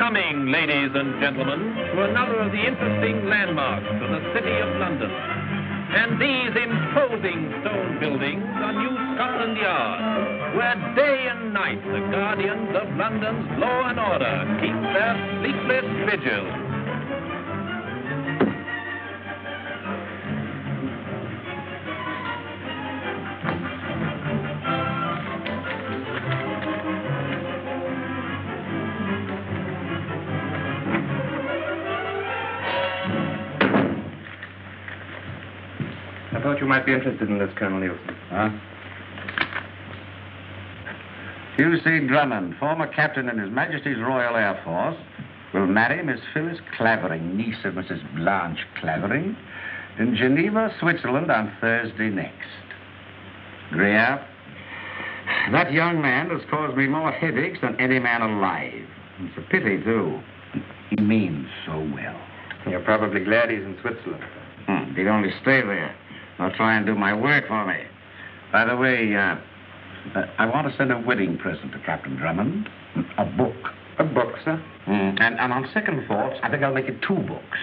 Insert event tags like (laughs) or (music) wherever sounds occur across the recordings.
coming, ladies and gentlemen, to another of the interesting landmarks of the City of London. And these imposing stone buildings are New Scotland Yard, where day and night the guardians of London's law and order keep their sleepless vigil. Might be interested in this, Colonel Nielsen. Huh? Hugh C. Drummond, former captain in His Majesty's Royal Air Force, will marry Miss Phyllis Clavering, niece of Mrs. Blanche Clavering, in Geneva, Switzerland on Thursday next. Greer, that young man has caused me more headaches than any man alive. It's a pity, too. He means so well. You're probably glad he's in Switzerland. Hmm, he'd only stay there. I'll try and do my work for me. By the way, uh, uh, I want to send a wedding present to Captain Drummond. A book. A book, sir? Mm, and, and on second thoughts, I think I'll make it two books.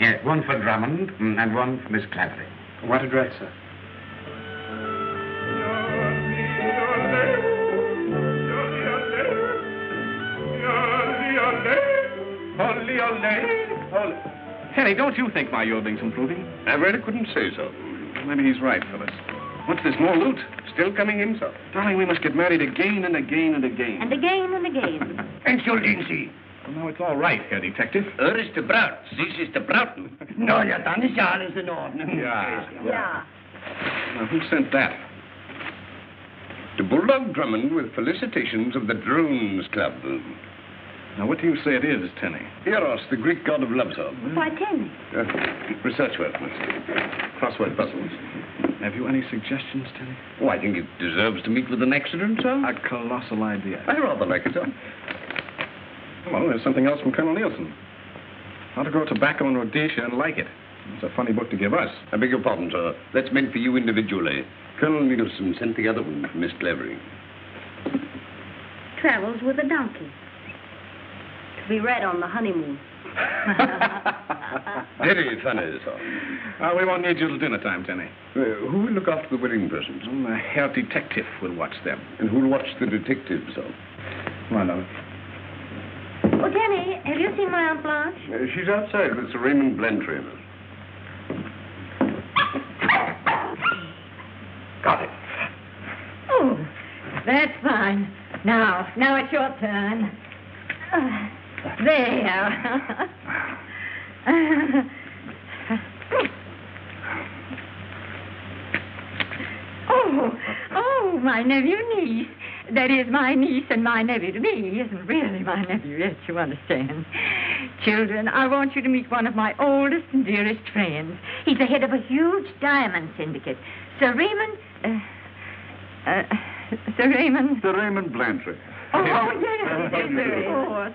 Yeah, one for Drummond mm, and one for Miss Clavering. What address, sir? Henry, don't you think my yodling's improving? I really couldn't say so. Maybe he's right, Phyllis. What's this, more loot? Still coming in, sir? Darling, we must get married again and again and again. And again and again. (laughs) Entschuldigen Well, now it's all right, Herr Detective. Er ist der Braut. Sie ist der Brauten. (laughs) No, ja, dann ist ja alles in Ordnung. Yeah. Yeah. Now, who sent that? To Bulldog Drummond with felicitations of the Drones Club. Now, what do you say it is, Tenny? Eros, the Greek god of love, sir. Why, Tenny? Uh, research work, mister. Crossword puzzles. Have you any suggestions, Tenny? Oh, I think it deserves to meet with an accident, sir. A colossal idea. I rather like it, sir. Well, there's something else from Colonel Nielsen. How to grow tobacco in Rhodesia and like it. It's a funny book to give us. I beg your pardon, sir. That's meant for you individually. Colonel Nielsen sent the other one for Miss Clavering. Travels with a donkey. To be read on the honeymoon. (laughs) Very funny, sir. Uh, we won't need you till dinner time, Tenny. Uh, who will look after the wedding presents? Mm, The Herr Detective will watch them. And who'll watch the detective, sir? Come on, love. Oh, Tenny, have you seen my Aunt Blanche? Uh, she's outside with Sir Raymond Blantyre. Got it. Oh, that's fine. Now, now it's your turn. Uh, there. (laughs) oh, oh, my nephew niece. That is, my niece and my nephew to me isn't really my nephew yet, you understand. Children, I want you to meet one of my oldest and dearest friends. He's the head of a huge diamond syndicate. Sir Raymond. Uh, uh, Sir Raymond. Sir Raymond Blantyre. Oh, (laughs) yes, yes, of course.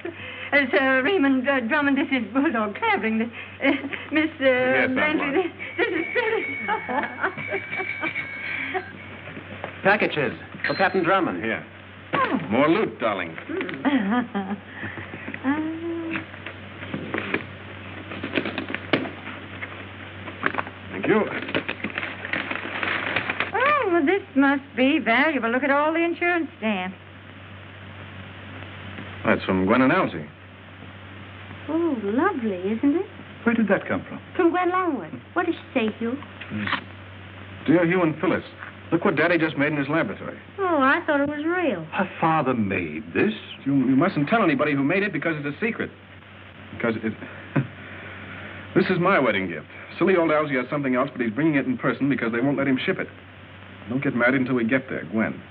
Uh, Sir Raymond uh, Drummond, this is Bulldog Clavering. This, uh, Miss uh, Yes, Aunt Blanchard, this, this is Phyllis. (laughs) Packages for Captain Drummond. Here. More loot, darling. Thank you. oh, well, this must be valuable. Look at all the insurance stamps. That's from Gwen and Elsie. Oh, lovely, isn't it? Where did that come from? From Gwen Longworth. What does she say, Hugh? Hmm. Dear Hugh and Phyllis, look what Daddy just made in his laboratory. Oh, I thought it was real. Her father made this? You, you mustn't tell anybody who made it because it's a secret. Because it. (laughs) This is my wedding gift. Silly old Algy has something else, but he's bringing it in person because they won't let him ship it. Don't get married until we get there, Gwen.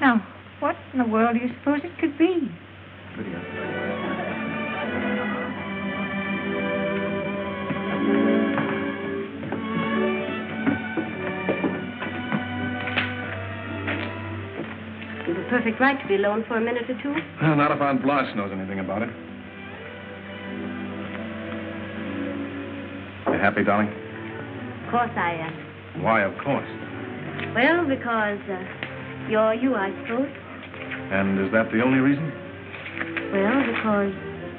Now, what in the world do you suppose it could be? You've a perfect right to be alone for a minute or two. Well, not if Aunt Blanche knows anything about it. You happy, darling? Of course I am. Why, of course. Well, because uh, you're you, I suppose. And is that the only reason? Well, because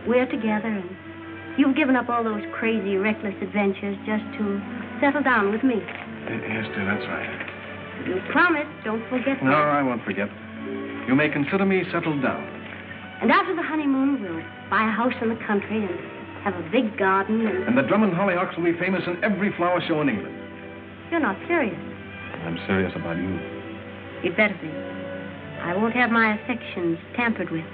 we're together and you've given up all those crazy, reckless adventures just to settle down with me. Yes, dear, that's right. You promised, don't forget No, that. I won't forget. You may consider me settled down. And after the honeymoon, we'll buy a house in the country and have a big garden and... And the Drummond Hollyhocks will be famous in every flower show in England. You're not serious. I'm serious about you. You'd better be. I won't have my affections tampered with.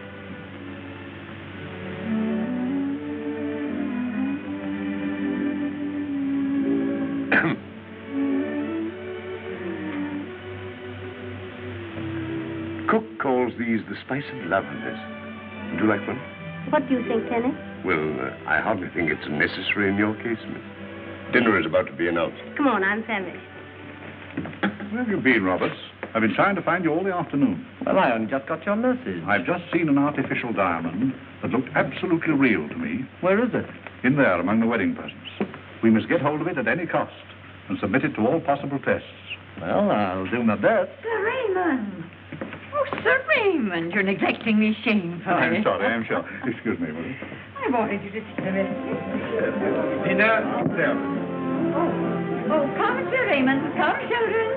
These the spice of loveliness. Would you like one? What do you think, Tenny? Well, uh, I hardly think it's necessary in your case, miss. Dinner is about to be announced. Come on, I'm famished. Where have you been, Roberts? I've been trying to find you all the afternoon. Well, I only just got your message. I've just seen an artificial diamond that looked absolutely real to me. Where is it? In there, among the wedding presents. We must get hold of it at any cost and submit it to all possible tests. Well, I'll do my best. Sir Raymond. Sir Raymond, you're neglecting me shamefully. I'm sorry, I'm sure. Excuse me, will you? I wanted you to see the rest. Dinner, there. Oh, oh, come, Sir Raymond. Come, children.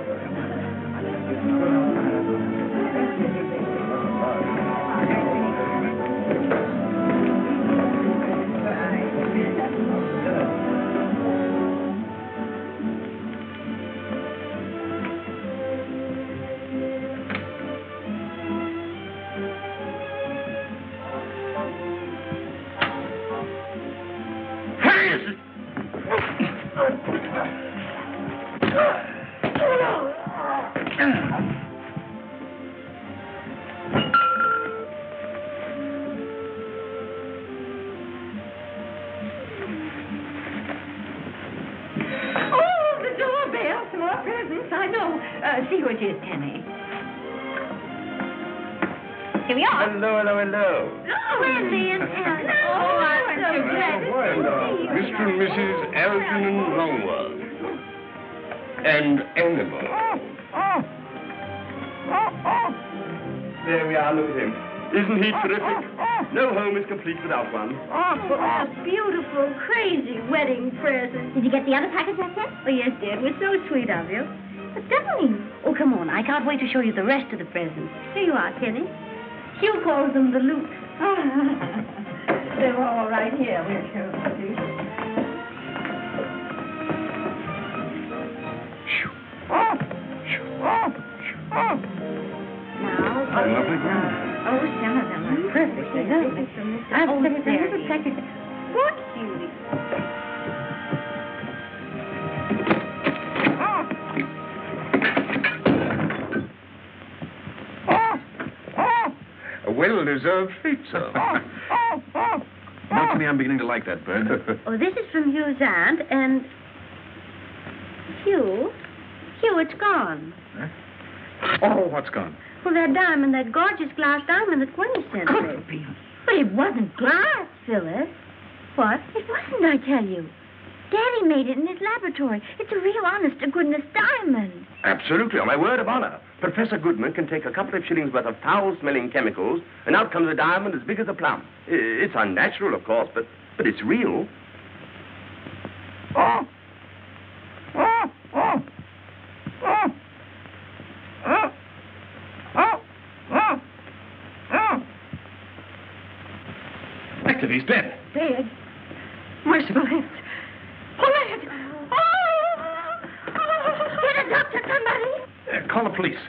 I know. Uh, see who it is, Tenny. Here we are. Hello, hello, hello. Oh, Wendy and (laughs) Ellen. Oh, I'm so glad to see you. Mr. and Mrs. Algernon Longworth. And Animal. There we are, look at him. Isn't he oh, terrific? Oh, oh. No home is complete without one. Oh, a beautiful, crazy wedding present. Did you get the other package I sent? Oh, yes, dear. It was so sweet of you. But, darling. Oh, come on. I can't wait to show you the rest of the presents. Here you are, Tenny. Hugh calls them the loot. (laughs) They're all right here. We'll show them to you. Now, Lovely, Gwen. oh, some of them are perfectly lovely. I've Oh, put there a little it packet. What, Judy? A well-deserved fate, sir. Not to me, I'm beginning to like that bird. (laughs) Oh, this is from Hugh's aunt, and... Hugh? Hugh, it's gone. Huh? oh, what's gone? Well, that diamond, that gorgeous glass diamond that Gwenny sent me. But it wasn't glass, Phyllis. What? It wasn't, I tell you. Daddy made it in his laboratory. It's a real honest-to-goodness diamond. Absolutely, on my word of honor. Professor Goodman can take a couple of shillings worth of foul-smelling chemicals, and out comes a diamond as big as a plum. It's unnatural, of course, but but it's real. Oh. Oh. Oh. Active, he's dead. Dead. Merciful heavens. Pull it. Oh! Get a doctor, somebody. Uh, call the police.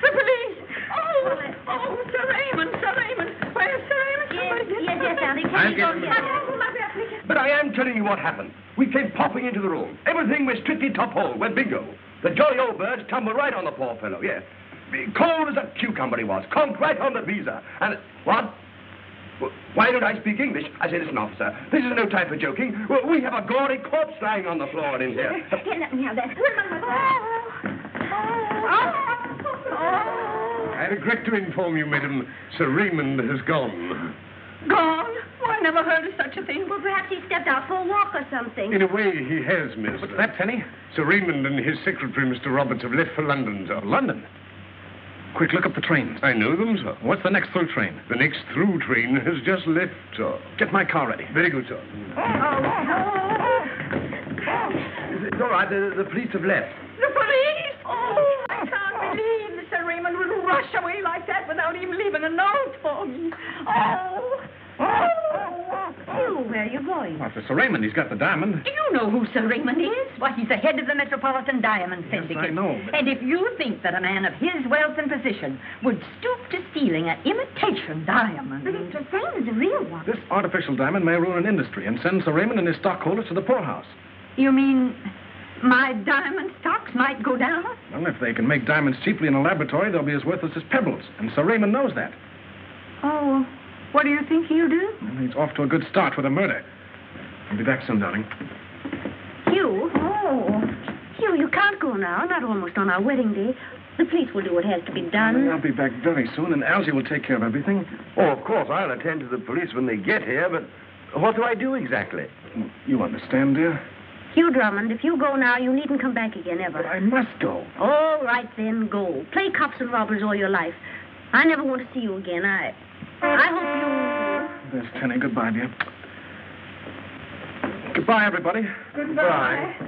The police. Oh, oh, Sir Raymond, Sir Raymond. Where's Sir Raymond? Yes, Somebody get yes, yes, somebody. I'll Can you get go him. But I am telling you what happened. We came popping into the room. Everything was strictly top hole. Went bingo. The jolly old birds tumbled right on the poor fellow, yeah. Cold as a cucumber he was. Conked right on the visa. And, what? Why don't I speak English? I say, listen, officer, this is no time for joking. Well, we have a gory corpse lying on the floor in here. (laughs) Here, let me have that. I regret to inform you, madam, Sir Raymond has gone. Gone? Oh, I never heard of such a thing. Well, perhaps he stepped out for a walk or something. In a way, he has, miss. What's that, Tenny? Sir Raymond and his secretary, Mr. Roberts, have left for London, sir. London? Quick, look up the trains. I know them, sir. What's the next through train? The next through train has just left, sir. Get my car ready. Very good, sir. It's all right. The, the police have left. The police? Oh, I can't believe Mr. Raymond would rush away like that without even leaving a note for me. Oh. Oh, where are you going? Well, for Sir Raymond, he's got the diamond. Do you know who Sir Raymond is? Why, he's the head of the Metropolitan Diamond Syndicate. Yes, Syndicate. I know, but- And if you think that a man of his wealth and position would stoop to stealing an imitation diamond... But it's the same as a real one. This artificial diamond may ruin an industry and send Sir Raymond and his stockholders to the poorhouse. You mean my diamond stocks might go down? Well, if they can make diamonds cheaply in a laboratory, they'll be as worthless as pebbles. And Sir Raymond knows that. Oh, what do you think he'll do? And he's off to a good start with a murder. I'll be back soon, darling. Hugh? Oh. Hugh, you can't go now. Not almost on our wedding day. The police will do what has to be done. I'll be back very soon, and Algy will take care of everything. Oh, of course, I'll attend to the police when they get here, but what do I do exactly? You understand, dear? Hugh Drummond, if you go now, you needn't come back again ever. I must go. All right, then, go. Play cops and robbers all your life. I never want to see you again. I, I hope There's Tenny. Goodbye, dear. Goodbye, everybody. Goodbye. you.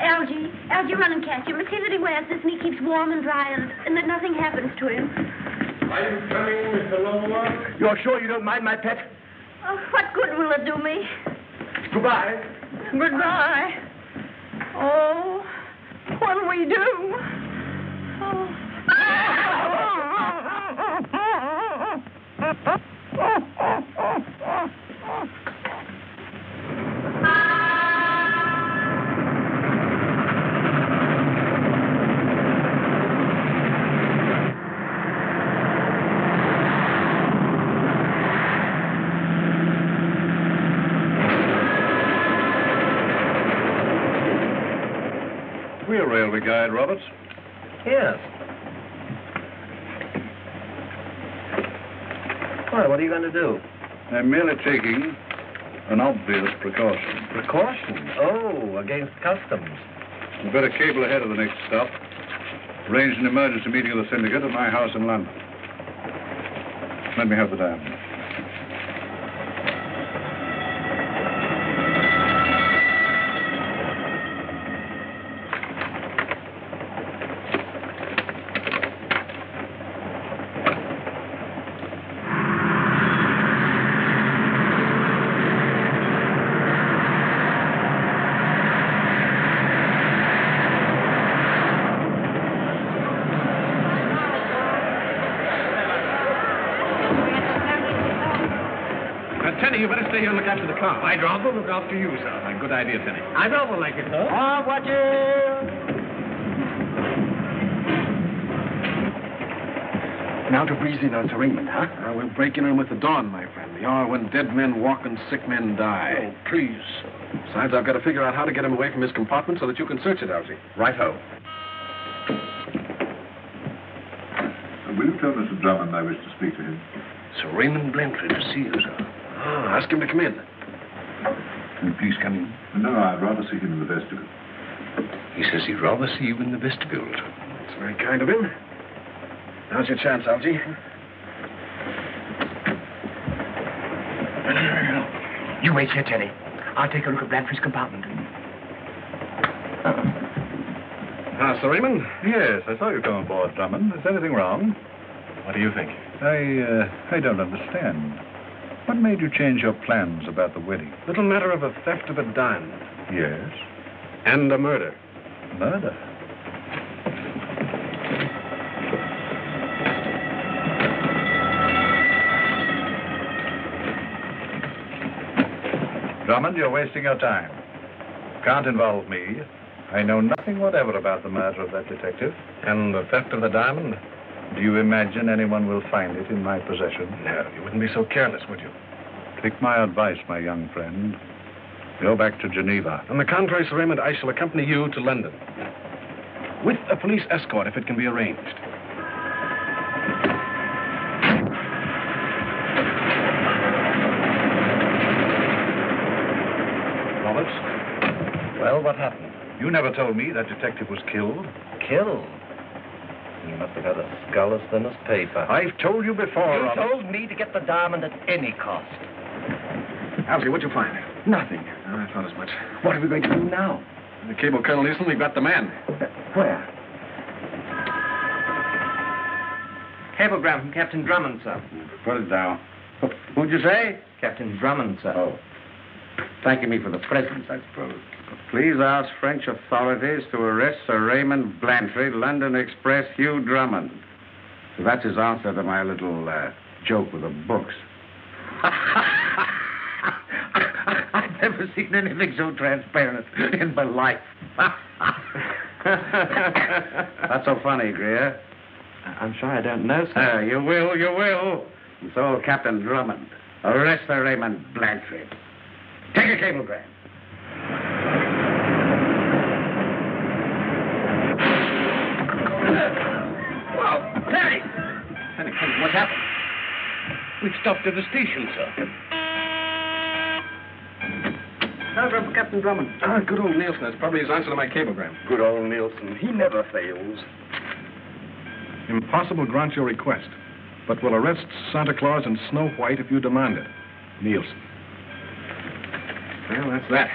Algie, Algie, run and catch him. And see that he wears this and he keeps warm and dry and, and that nothing happens to him. Are you coming, Mr. Longworth? You're sure you don't mind my pet? Oh, what good will it do me? Goodbye. Goodbye. Oh, what'll we do? Oh. We're railway guide, Roberts. Yes. Well, what are you going to do? I'm merely taking an obvious precaution. Precaution? Oh, against customs. You better cable ahead of the next stop. Arrange an emergency meeting of the syndicate at my house in London. Let me have the diamond. Uh, Tenny, you better stay here and look after the car. I'd rather look after you, sir. A good idea, Tenny. I'd rather like it, sir. Oh, watch it. Now to breeze in on Sir Raymond, huh? Uh, we'll break in with the dawn, my friend. The hour when dead men walk and sick men die. Oh, please. Besides, I've got to figure out how to get him away from his compartment so that you can search it, Algy. Right-ho. Will you tell Mr. Drummond I wish to speak to him? Sir Raymond Blantyre to see you, sir. Ah, ask him to come in. Will you please come in? No, I'd rather see him in the vestibule. He says he'd rather see you in the vestibule. That's very kind of him. Now's your chance, Algy. You wait here, Tenny. I'll take a look at Blantyre's compartment. Ah, Sir Raymond, Yes, I saw you come aboard, Drummond. Is anything wrong? what do you think? I, uh, I don't understand. What made you change your plans about the wedding? Little matter of a theft of a diamond Yes, and a murder. murder. Drummond, you're wasting your time. Can't involve me. I know nothing whatever about the murder of that detective. And the theft of the diamond? Do you imagine anyone will find it in my possession? No, you wouldn't be so careless, would you? Take my advice, my young friend. Go back to Geneva. On the contrary, Sir Raymond, I shall accompany you to London. With a police escort, if it can be arranged. Roberts, Well, what happened? you never told me that detective was killed. Killed. He must have had a skull as thin as paper. I've told you before, you Roberts. told me to get the diamond at any cost. Algy, what'd you find? Nothing. I thought as much. What are we going to do now? The cable Colonel Nielsen, we've got the man. Where? Cablegram from Captain Drummond, sir. Put it down. Who'd you say? Captain Drummond, sir. Oh. Thanking me for the presents, I suppose. Please ask French authorities to arrest Sir Raymond Blantyre, London Express, Hugh Drummond. So that's his answer to my little uh, joke with the books. (laughs) I've never seen anything so transparent in my life. (laughs) Not so funny, Greer. I'm sure I don't know, sir. Uh, you will, you will. And so, Captain Drummond, arrest Sir Raymond Blantyre. Take a cablegram. We've stopped at the station, sir. Telegram for Captain Drummond. Ah, good old Nielsen. That's probably his answer to my cablegram. Good old Nielsen. He never fails. Impossible grant your request, but will arrest Santa Claus and Snow White if you demand it. Nielsen. Well, that's that.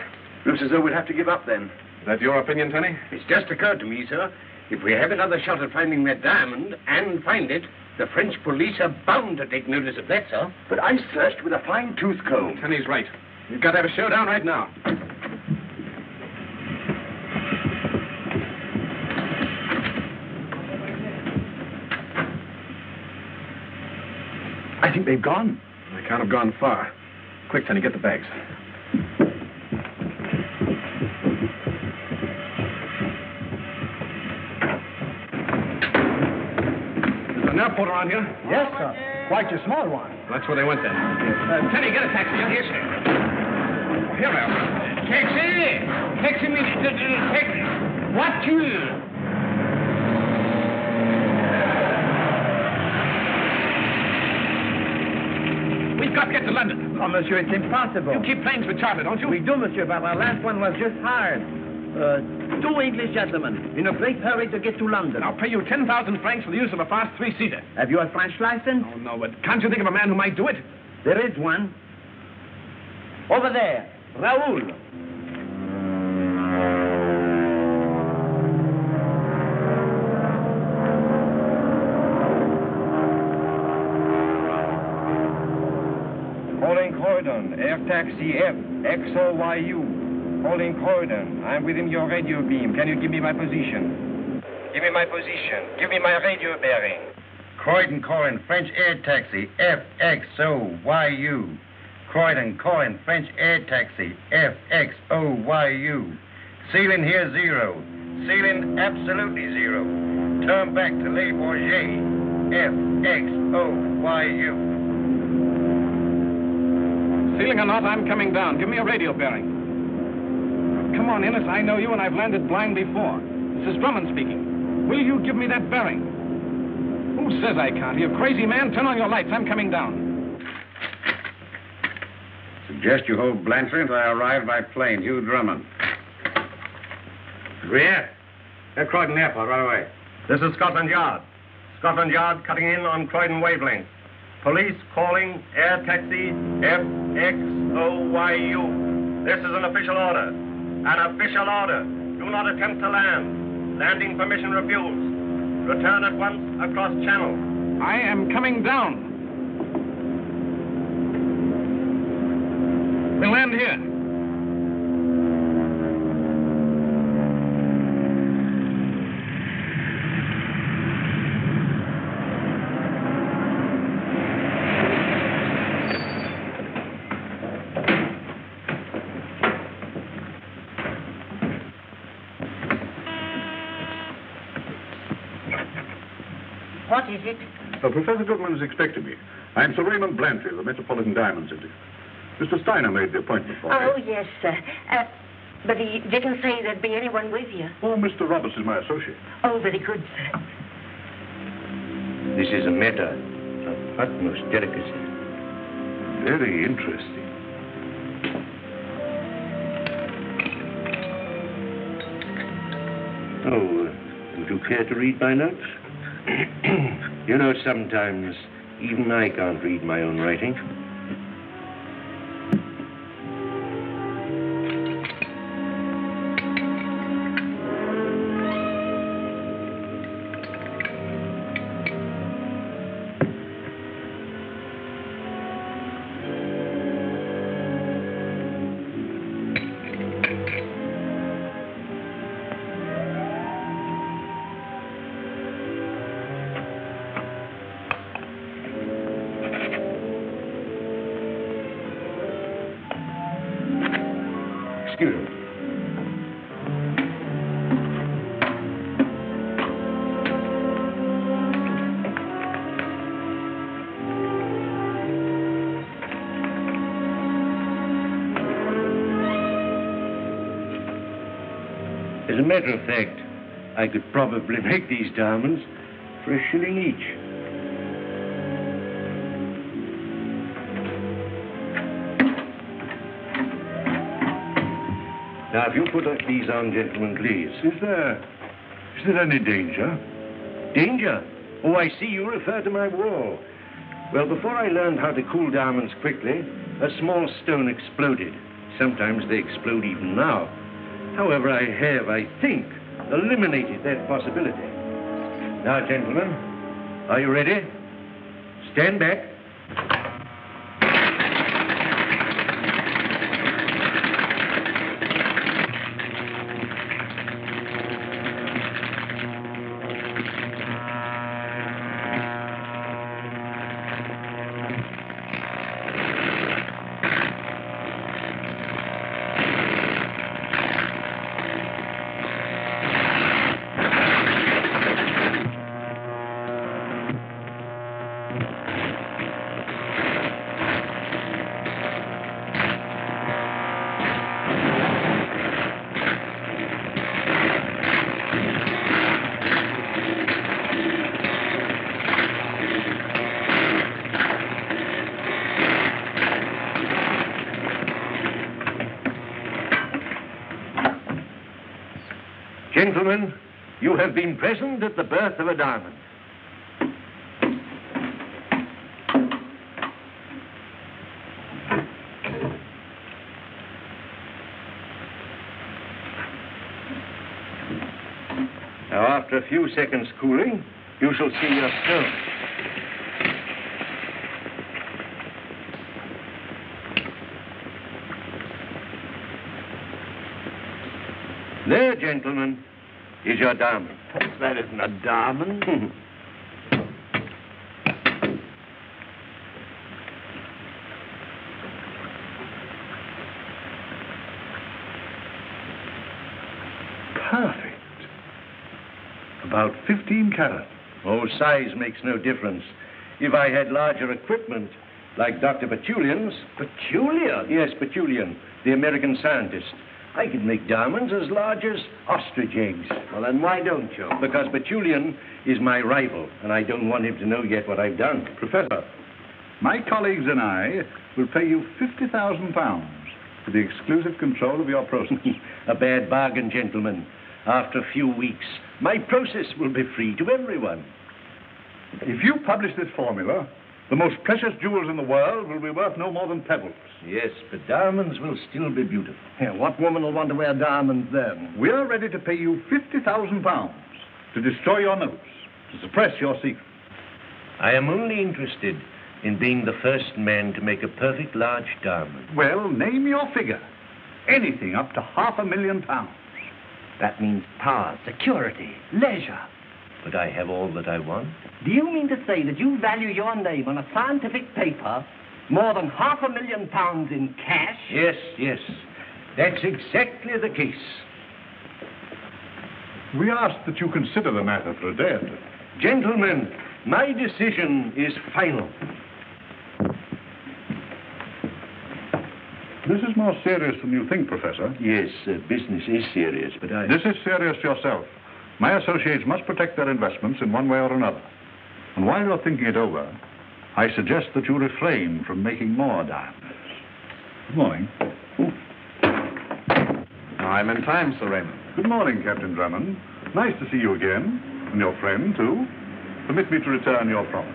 Looks as though we'd have to give up then. Is that your opinion, Tenny? It's just occurred to me, sir. If we have another shot at finding that diamond and find it, the French police are bound to take notice of that, sir. But I searched with a fine tooth comb. Tenny's right. You've got to have a showdown right now. I think they've gone. They can't have gone far. Quick, Tenny, get the bags. An airport around here. Yes, sir. Quite a small one. That's where they went then. Uh, Tenny, get a taxi. Yes, sir. Here are. Taxi! Taxi me to the taxi. Voiture! We've got to get to London. Oh, monsieur, it's impossible. You keep planes for charter, don't you? We do, monsieur, but our last one was just hired. Uh, two English gentlemen in a great hurry to get to London. I'll pay you 10,000 francs for the use of a fast three-seater. Have you a French license? Oh, no, but can't you think of a man who might do it? There is one. Over there, Raoul. Calling Croydon, air taxi F, XOYU. Calling Croydon, I'm within your radio beam. Can you give me my position? Give me my position. Give me my radio bearing. Croydon, Corin, French air taxi, FXOYU. Croydon, Corin, French air taxi, FXOYU. Ceiling here zero. Ceiling absolutely zero. Turn back to Le Bourget, FXOYU. Ceiling or not, I'm coming down. Give me a radio bearing. Come on, Innes. I know you, and I've landed blind before. This is Drummond speaking. Will you give me that bearing? Who says I can't? You crazy man. Turn on your lights. I'm coming down. Suggest you hold Blantyre until I arrive by plane. Hugh Drummond. Greer, at Croydon Airport right away. This is Scotland Yard. Scotland Yard cutting in on Croydon wavelength. Police calling air taxi FXOYU. This is an official order. An official order. Do not attempt to land. Landing permission refused. Return at once across channel. I am coming down. We'll land here. What is it? Uh, Professor Goodman is expecting me. I'm Sir Raymond Blantyre, of the Metropolitan Diamond Syndicate. Mr. Steiner made the appointment for me. Oh, yes, sir. Uh, but he didn't say there'd be anyone with you. Oh, Mr. Roberts is my associate. Oh, very good, sir. This is a matter of utmost delicacy. Very interesting. Oh, uh, would you care to read my notes? (clears throat) you know, sometimes even I can't read my own writing. Matter of fact, I could probably make these diamonds for a shilling each. Now, if you put these on, gentlemen, please. Is there, is there any danger? Danger? Oh, I see you refer to my wall. Well, before I learned how to cool diamonds quickly, a small stone exploded. Sometimes they explode even now. However, I have, I think, eliminated that possibility. Now, gentlemen, are you ready? Stand back. Gentlemen, you have been present at the birth of a diamond. Now, after a few seconds cooling, you shall see your stone. There, gentlemen, is your diamond. That isn't a diamond. Perfect. About 15 carat. Oh, size makes no difference. If I had larger equipment, like Dr. Botulian's. Botulian? Yes, Botulian, the American scientist. I could make diamonds as large as ostrich eggs. Well, then why don't you? Because Botulian is my rival, and I don't want him to know yet what I've done. Professor, my colleagues and I will pay you 50,000 pounds for the exclusive control of your process. (laughs) A bad bargain, gentlemen. After a few weeks, my process will be free to everyone. If you publish this formula, the most precious jewels in the world will be worth no more than pebbles. Yes, but diamonds will still be beautiful. Yeah, what woman will want to wear diamonds then? We are ready to pay you 50,000 pounds to destroy your notes, to suppress your secret. I am only interested in being the first man to make a perfect large diamond. Well, name your figure. Anything up to half a million pounds. That means power, security, leisure. But I have all that I want. Do you mean to say that you value your name on a scientific paper more than half a million pounds in cash? Yes, yes. That's exactly the case. We ask that you consider the matter for a day or two. Gentlemen, My decision is final. This is more serious than you think, Professor. Yes, uh, business is serious, but I. This is serious yourself. My associates must protect their investments in one way or another. And while you're thinking it over, I suggest that you refrain from making more diamonds. Good morning. I'm in time, Sir Raymond. Good morning, Captain Drummond. Nice to see you again. And your friend, too. Permit me to return your promise.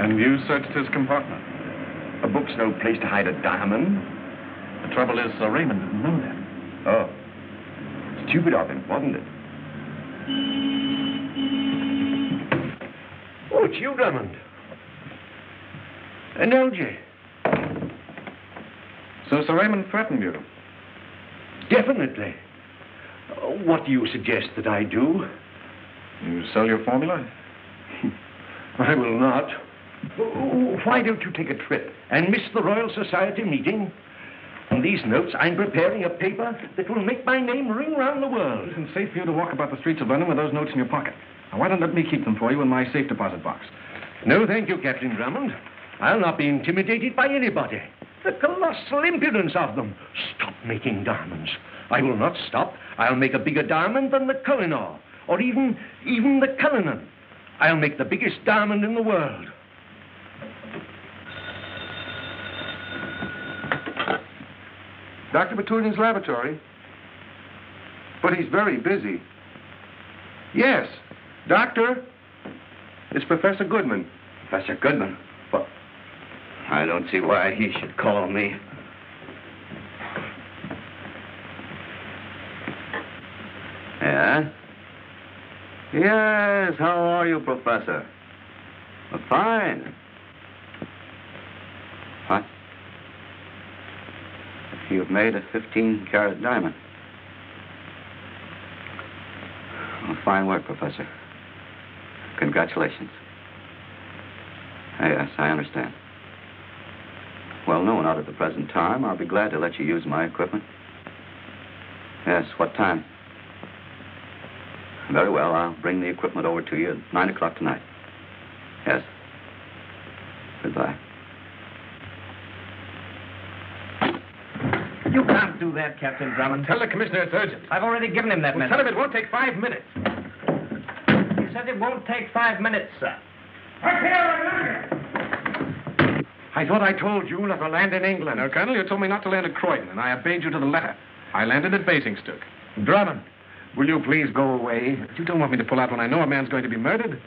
And you searched his compartment. A book's no place to hide a diamond. The trouble is, Sir Raymond didn't know that. Oh. Stupid of him, wasn't it? Oh, it's you, Drummond. And Algy. So Sir Raymond threatened you. Definitely. What do you suggest that I do? You sell your formula? (laughs) I will not. Why don't you take a trip and miss the Royal Society meeting? On these notes, I'm preparing a paper that will make my name ring round the world. It isn't safe for you to walk about the streets of London with those notes in your pocket. Now, why don't let me keep them for you in my safe deposit box? No, thank you, Captain Drummond. I'll not be intimidated by anybody. The colossal impudence of them. Stop making diamonds. I will not stop. I'll make a bigger diamond than the Kohinoor, or even, even the Cullinan. I'll make the biggest diamond in the world. Dr. Botulian's laboratory. But he's very busy. Yes. Doctor? It's Professor Goodman. Professor Goodman? Well, I don't see why he should call me. Yeah? Yes, how are you, Professor? Fine. What? You've made a 15 carat diamond. Well, fine work, Professor. Congratulations. Yes, I understand. Well, no, not at the present time. I'll be glad to let you use my equipment. Yes, what time? Very well, I'll bring the equipment over to you at 9 o'clock tonight. Yes. Goodbye. You can't do that, Captain Drummond. Tell the commissioner it's urgent. I've already given him that Well, message. tell him it won't take five minutes. He said it won't take five minutes, sir. I thought I told you not to land in England. No, Colonel, you told me not to land at Croydon, and I obeyed you to the letter. I landed at Basingstoke. Drummond, will you please go away? You don't want me to pull out when I know a man's going to be murdered?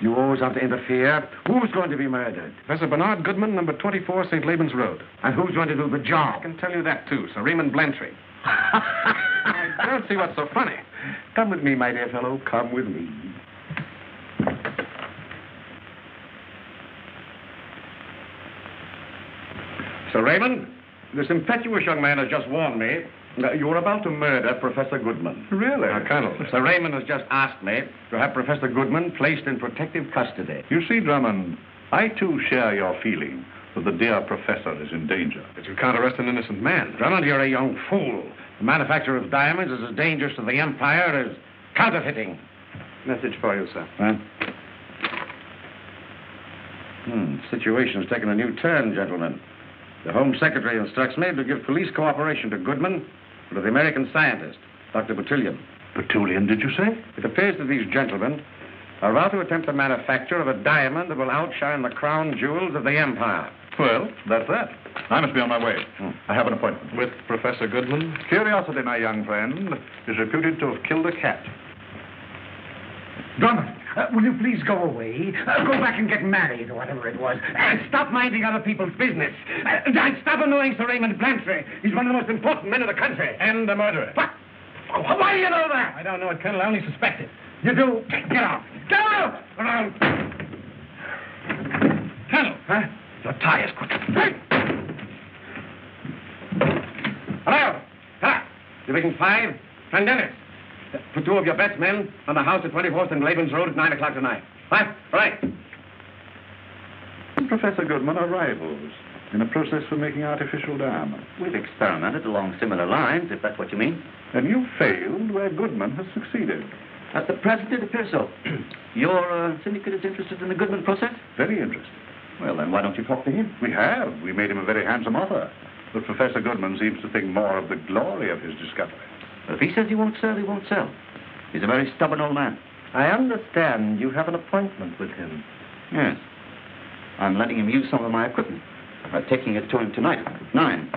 You always have to interfere. Who's going to be murdered? Professor Bernard Goodman, number 24, St. Laban's Road. And who's going to do the job? I can tell you that, too, Sir Raymond Blantyre. (laughs) I don't see what's so funny. Come with me, my dear fellow. Come with me. Sir Raymond, this impetuous young man has just warned me that you're about to murder Professor Goodman. Really? Now, Colonel, Sir Raymond has just asked me to have Professor Goodman placed in protective custody. You see, Drummond, I too share your feeling that the dear professor is in danger. But you can't arrest an innocent man. Drummond, you're a young fool. The manufacture of diamonds is as dangerous to the Empire as counterfeiting. Message for you, sir. Huh? Hmm, situation's taken a new turn, gentlemen. The Home Secretary instructs me to give police cooperation to Goodman and to the American scientist, Dr. Botulian. Petulian, did you say? It appears that these gentlemen are about to attempt the manufacture of a diamond that will outshine the crown jewels of the Empire. Well, that's that. I must be on my way. Hmm. I have an appointment. With Professor Goodman? Curiosity, my young friend, is reputed to have killed a cat. Drummond, uh, will you please go away? Uh, go back and get married, or whatever it was. And stop minding other people's business. Uh, stop annoying Sir Raymond Blantyre. He's one of the most important men in the country. And the murderer. What? Why do you know that? I don't know it, Colonel. I only suspect it. You do? Get out. Get out! Around. Colonel! Huh? Your tie is quick. Hey! Hello! Ha! Division 5, Dennis. Put two of your best men on the house at 24th and Laban's Road at 9 o'clock tonight. Right? Right. Professor Goodman are rivals. in a process for making artificial diamonds. We've experimented along similar lines, if that's what you mean. And you failed where Goodman has succeeded. At the present, it appears so. (clears throat) Your uh, syndicate is interested in the Goodman process? Very interested. Well, then why don't you talk to him? We have. We made him a very handsome offer. But Professor Goodman seems to think more of the glory of his discovery. If he says he won't sell, he won't sell. He's a very stubborn old man. I understand you have an appointment with him. Yes. I'm letting him use some of my equipment. I'm taking it to him tonight nine.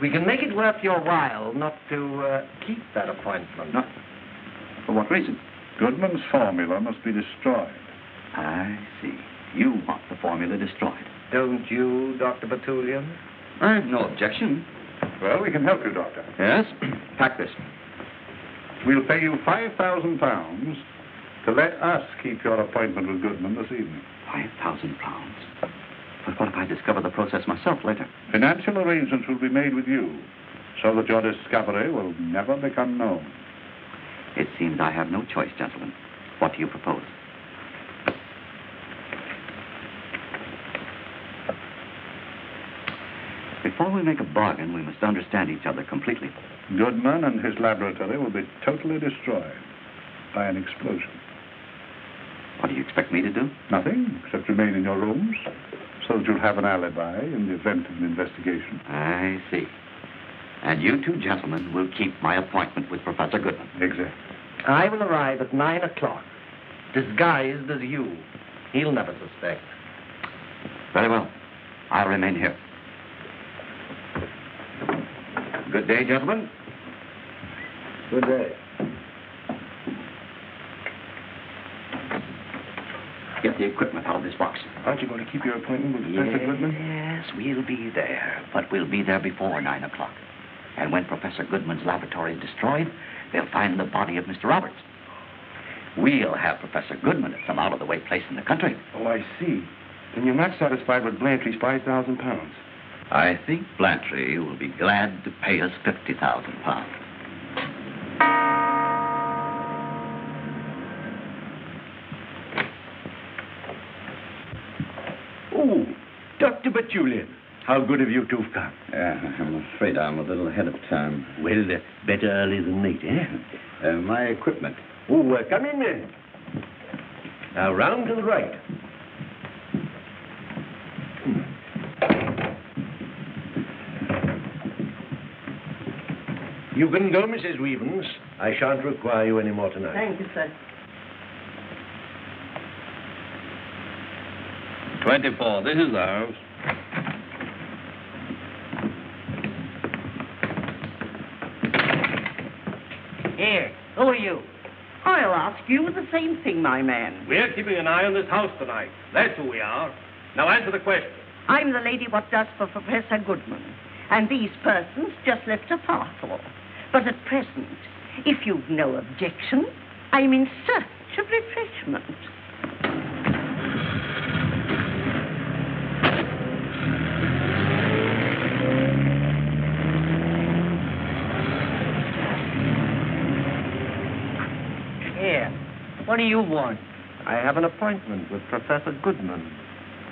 We can make it worth your while not to uh, keep that appointment. No. For what reason? Goodman's formula must be destroyed. I see. You want the formula destroyed. Don't you, Dr. Botulian? I've no objection. Well, we can help you, Doctor. Yes? (clears throat) Pack this. We'll pay you £5,000 to let us keep your appointment with Goodman this evening. Five thousand pounds. But what if I discover the process myself later? Financial arrangements will be made with you so that your discovery will never become known. It seems I have no choice, gentlemen. What do you propose? Before we make a bargain, we must understand each other completely. Goodman and his laboratory will be totally destroyed by an explosion. What do you expect me to do? Nothing, except remain in your rooms so that you'll have an alibi in the event of an investigation. I see. And you two gentlemen will keep my appointment with Professor Goodman. Exactly. I will arrive at nine o'clock, disguised as you. He'll never suspect. Very well. I'll remain here. Good day, gentlemen. Good day. Get the equipment out of this box. Aren't you going to keep your appointment with Professor Goodman? Yes, we'll be there, but we'll be there before nine o'clock. And when Professor Goodman's laboratory is destroyed, they'll find the body of Mr. Roberts. We'll have Professor Goodman at some out-of-the-way place in the country. Oh, I see. Then you're not satisfied with Blantyre's 5,000 pounds. I think Blantyre will be glad to pay us fifty thousand pounds. Oh, Dr. Botulian. How good of you to have come. Yeah, I'm afraid I'm a little ahead of time. Well, uh, better early than late, eh? Uh, my equipment. Oh, uh, come in then. Now, round to the right. You can go, Mrs. Weavens. I shan't require you any more tonight. Thank you, sir. 24. This is ours. Here, who are you? I'll ask you the same thing, my man. We're keeping an eye on this house tonight. That's who we are. Now answer the question. I'm the lady what does for Professor Goodman, and these persons just left a parcel. But at present, if you've no objection, I'm in search of refreshment. Here, what do you want? I have an appointment with Professor Goodman.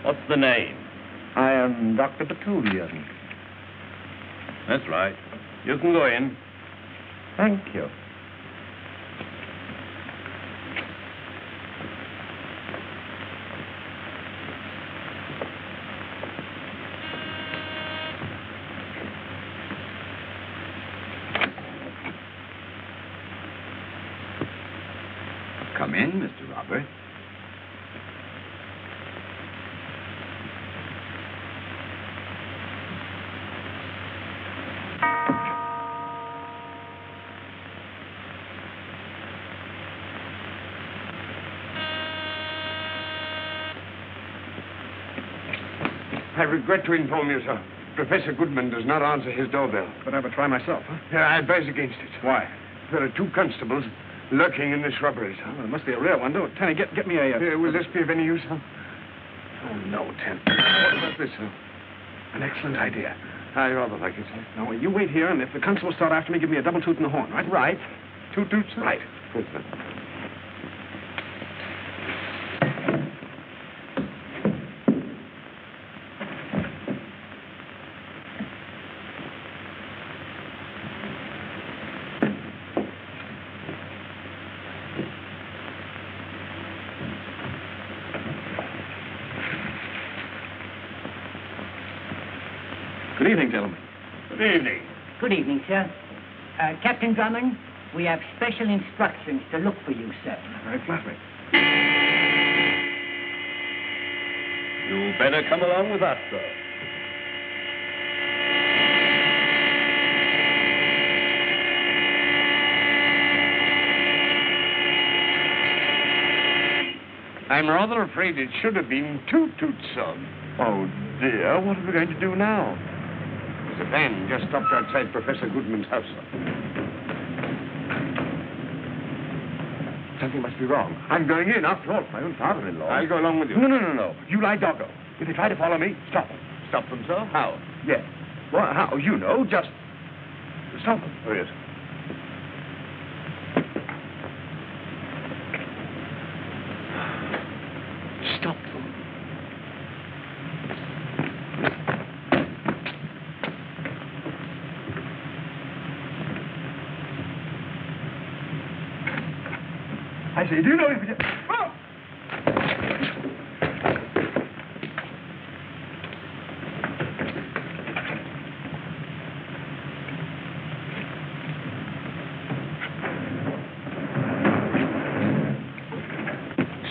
What's the name? I am Dr. Botulian. That's right. You can go in. Thank you. Come in, Mr. Robert. I regret to inform you, sir. Professor Goodman does not answer his doorbell. But I would try myself, huh? Yeah, I advise against it. Why? There are two constables lurking in the shrubberies. Well, it must be a rare one. Don't, Tenny, get, get me a... Uh, Uh, will this be of any use, sir? Oh, no, Tent. What about this, sir? An excellent idea. I rather like it, sir. No, you wait here, and if the constables start after me, give me a double toot in the horn, right? Right. Two toots, sir? Right. Good, sir. Good evening, gentlemen. Good evening. Good evening, sir. Uh, Captain Drummond, we have special instructions to look for you, sir. Very flattering. You better come along with us, sir. I'm rather afraid it should have been Toot Toot's son. Oh, dear. What are we going to do now? There's a van just stopped outside Professor Goodman's house. Something must be wrong. I'm going in. After all, it's my own father-in-law. I'll go along with you. No, no, no, no. You lie doggo. If they try to follow me, stop them. Stop them, sir? How? Yes. Well, how? You know, just stop them. Oh, yes. Stop them. I say, do you know if you... Oh!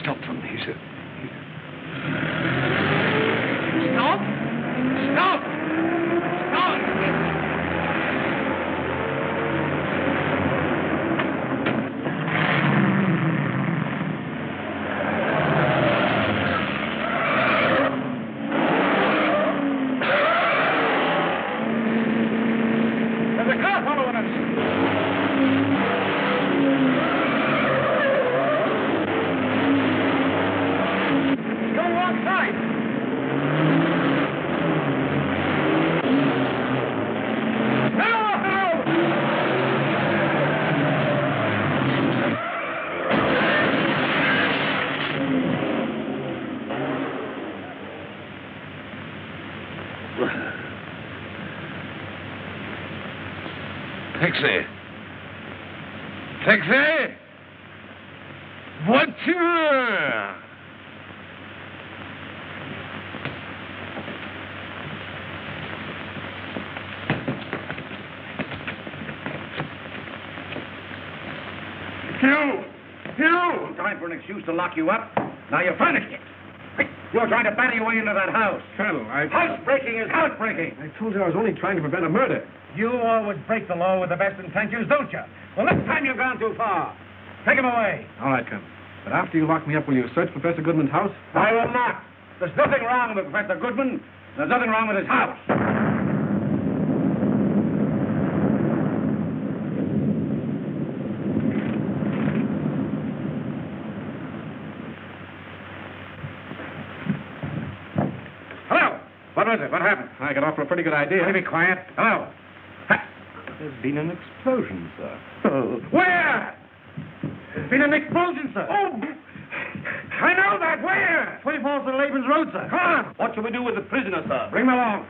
Stop them, he said. Stop! Stop! Stop! There's a car following us. Go alongside. Hello, hello. Taxi. Taxi! Voiture! You! You! Time for an excuse to lock you up. Now you're furnished it. You're trying to batter your way into that house. Colonel, I... Housebreaking is housebreaking. I told you I was only trying to prevent a murder. You always break the law with the best intentions, don't you? Well, this time you've gone too far. Take him away. All right, Colonel. But after you lock me up, will you search Professor Goodman's house? I will not. There's nothing wrong with Professor Goodman. There's nothing wrong with his house. Hello. What was it? What happened? I got off for a pretty good idea. Will you be quiet? Hello. There's been an explosion, sir. Oh. Where? There's been an explosion, sir. Oh, I know that. Where? 24th and Laban's Road, sir. Come on. What shall we do with the prisoner, sir? Bring him along.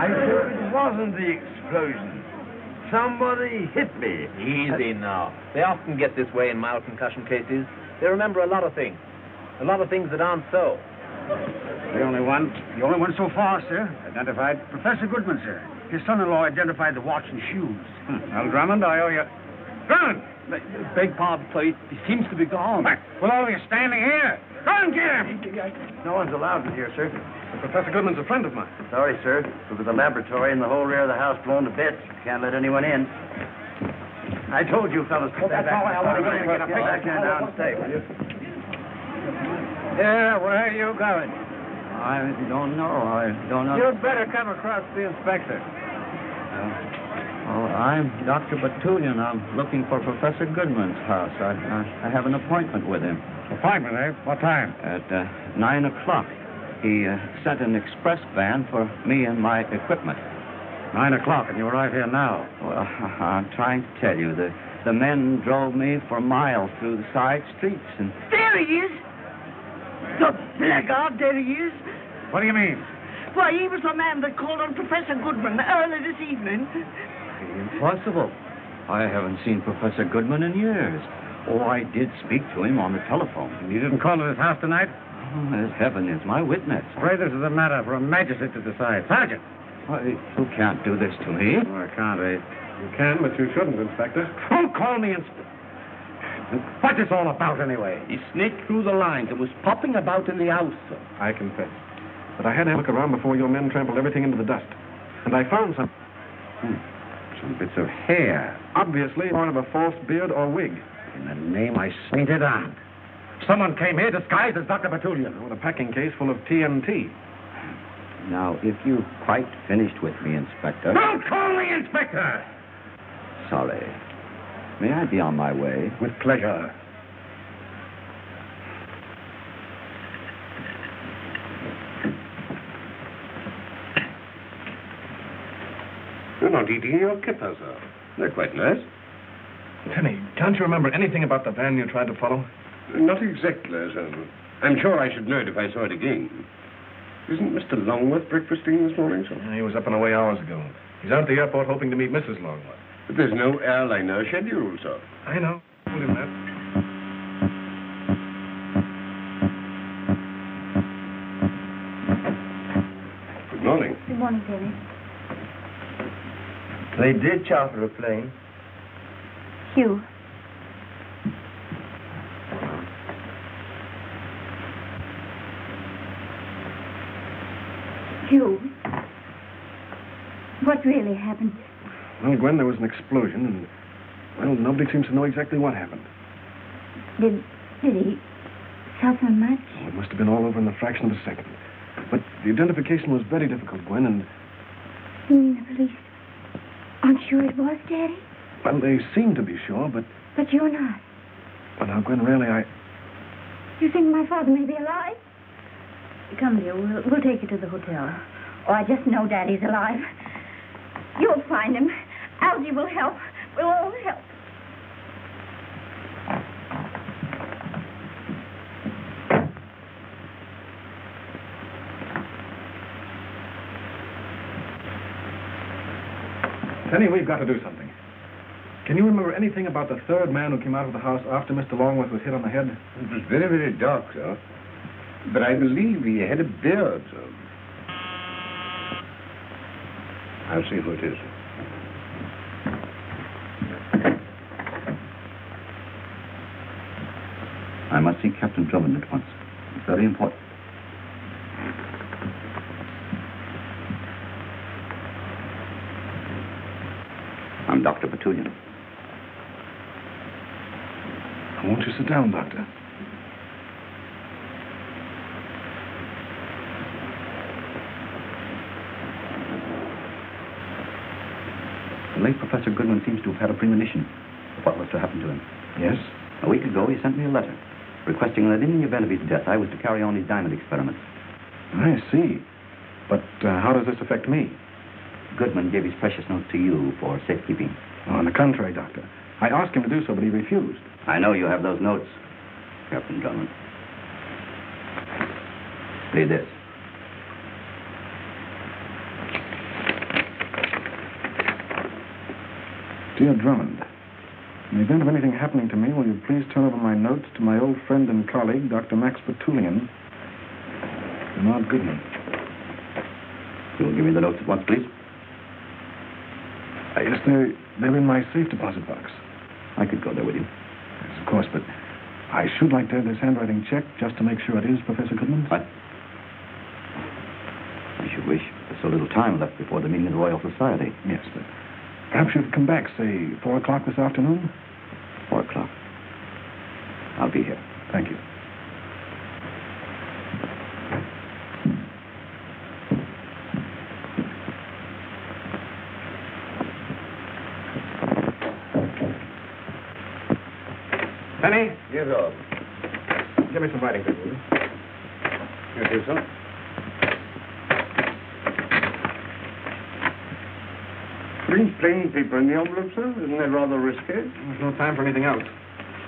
I said it wasn't the explosion. Somebody hit me. Easy uh, now. They often get this way in mild concussion cases. They remember a lot of things. A lot of things that aren't so. The only one, the only one so far, sir, identified Professor Goodman, sir. His son-in-law identified the watch and shoes. Hmm. Well, Drummond, I owe you. Drummond! Beg pardon, sir. He seems to be gone. Well, all of you standing here. Go and get him! No one's allowed in here, sir. Professor Goodman's a friend of mine. Sorry, sir. There was a laboratory and the whole rear of the house blown to bits. Can't let anyone in. I told you fellas to stay that's back. all I wanted to get a Get picture. back here now and stay, will you? Yeah, where are you going? I don't know. I don't know. You'd better come across the inspector. Oh, I'm Dr. Botulian. I'm looking for Professor Goodman's house. I, I, I have an appointment with him Appointment, eh? What time? at uh, 9 o'clock. He uh, sent an express van for me and my equipment. Nine o'clock, and you arrive here now. Well, (laughs) I'm trying to tell you, the, the men drove me for miles through the side streets, and There he is. The blackguard, there he is. What do you mean? Why, he was the man that called on Professor Goodman early this evening. Impossible. I haven't seen Professor Goodman in years. Oh, I did speak to him on the telephone. You didn't call at his house tonight? Oh, as heaven is my witness. Pray this is a matter for a magistrate to decide. Sergeant! Why, you can't do this to me. Oh, I can't, eh? You can, but you shouldn't, Inspector. Don't call me Inspector. What's this all about, anyway? He sneaked through the lines and was popping about in the house, sir. I confess. But I had to look around before your men trampled everything into the dust. And I found some. Hmm. Some bits of hair. Obviously part of a false beard or wig. In the name I sainted aunt. Someone came here disguised as Dr. Botulian. With a packing case full of TNT. Now, if you've quite finished with me, Inspector. Don't call me Inspector! Sorry. May I be on my way? With pleasure. You're not eating your kippers, sir. They're quite nice. Tenny, can't you remember anything about the van you tried to follow? Not exactly, sir. I'm sure I should know it if I saw it again. Isn't Mr. Longworth breakfasting this morning, sir? He was up and away hours ago. He's out at the airport hoping to meet Mrs. Longworth. But there's no airliner scheduled, sir. I know. Told him that. Good morning. Good morning, Tenny. They did charter a plane. Hugh. Hugh. What really happened? Well, Gwen, there was an explosion, and, well, nobody seems to know exactly what happened. Did did he suffer much? Oh, it must have been all over in the fraction of a second. But the identification was very difficult, Gwen, and, You mean the police aren't sure it was Daddy? well, they seem to be sure, but, But you're not. but now, Gwen, really, I. You think my father may be alive? Come, dear. We'll, we'll take you to the hotel. Oh, I just know Daddy's alive. You'll find him. Algy will help. We'll all help. Tenny, we've got to do something. Can you remember anything about the third man who came out of the house after Mr. Longworth was hit on the head? It was very, very dark, sir. But I believe he had a beard. I'll see who it is. I must see Captain Drummond at once. It's very important. I'm Dr. Botulian. Won't you sit down, Doctor? Professor Goodman seems to have had a premonition of what was to happen to him. Yes? A week ago, he sent me a letter requesting that in the event of his death, I was to carry on his diamond experiments. I see. But uh, how does this affect me? Goodman gave his precious note to you for safekeeping. On the contrary, Doctor. I asked him to do so, but he refused. I know you have those notes, Captain Drummond. Read this. Dear Drummond, in the event of anything happening to me, will you please turn over my notes to my old friend and colleague, Dr. Max Botulian, Bernard Goodman. You will give me the notes at once, please. Uh, yes, they're, they're in my safe deposit box. I could go there with you. Yes, of course, but I should like to have this handwriting checked just to make sure it is Professor Goodman's. What? I should wish there's so little time left before the meeting of the Royal Society. Yes, but perhaps you'd come back, say, 4 o'clock this afternoon? Four o'clock. I'll be here. Thank you. Tenny, Yes, sir. give me some writing paper, will you? Yes, yes, sir. Three plain paper in the envelope, sir? Isn't that rather risky? There's no time for anything else.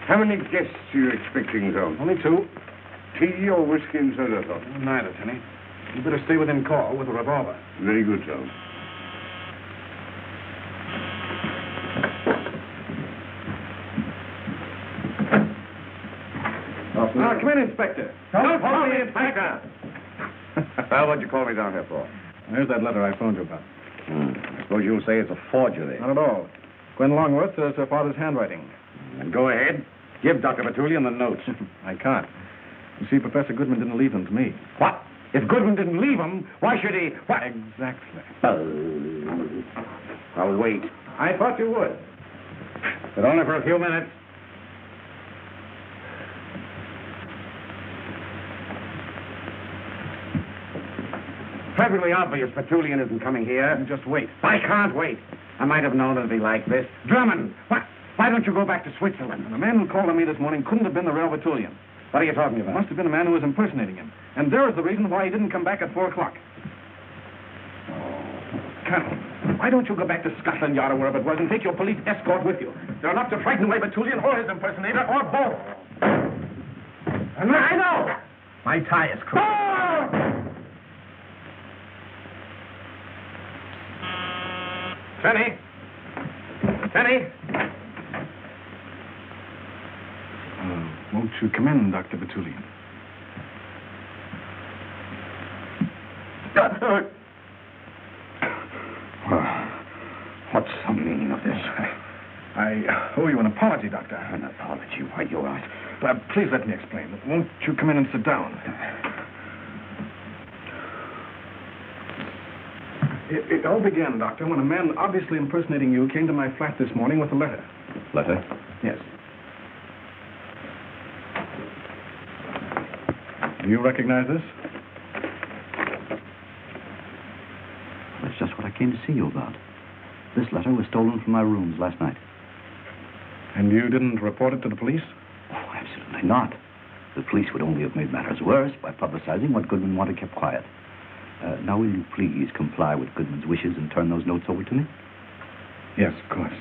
How many guests are you expecting, sir? Only two. Tea or whiskey and soda, sir? Neither, Tenny. You better stay within call with a revolver. Very good, sir. Ah, come in, Inspector. Don't call me Inspector. (laughs) well, what'd you call me down here for? There's that letter I phoned you about. I suppose you'll say it's a forgery. Not at all. Gwen Longworth uh, says her father's handwriting. And go ahead. Give Dr. Botulian the notes. (laughs) I can't. You see, Professor Goodman didn't leave them to me. What? If Goodman didn't leave them, why should he? What? Exactly. Oh. I'll wait. I thought you would. But only for a few minutes. Perfectly obvious Botulian isn't coming here. Just wait. I can't wait. I might have known it'd be like this. Drummond, why, why don't you go back to Switzerland? And the man who called on me this morning couldn't have been the real Botulian. What are you talking It about? must have been a man who was impersonating him. And there is the reason why he didn't come back at 4 o'clock. Oh, Colonel, why don't you go back to Scotland Yard or wherever it was and take your police escort with you? They're enough to frighten away Botulian or his impersonator or both. And I know. My tie is crossed. Oh! Tenny! Tenny! Uh, won't you come in, Dr. Botulian? What's the meaning of this? I owe you an apology, Doctor. An apology? Why, you're right. Uh, please let me explain. Won't you come in and sit down? It, it all began, Doctor, when a man obviously impersonating you came to my flat this morning with a letter. Letter? Yes. Do you recognize this? That's just what I came to see you about. This letter was stolen from my rooms last night. And you didn't report it to the police? Oh, absolutely not. The police would only have made matters worse by publicizing what Goodman wanted kept quiet. Uh, now, will you please comply with Goodman's wishes and turn those notes over to me? Yes, of course.